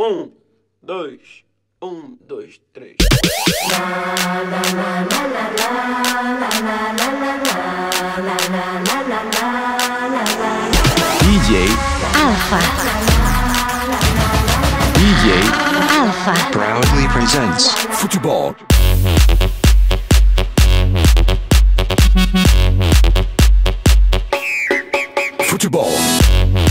Um, dois, um, dois, três. DJ Alpha. DJ Alpha proudly presents Football. Football.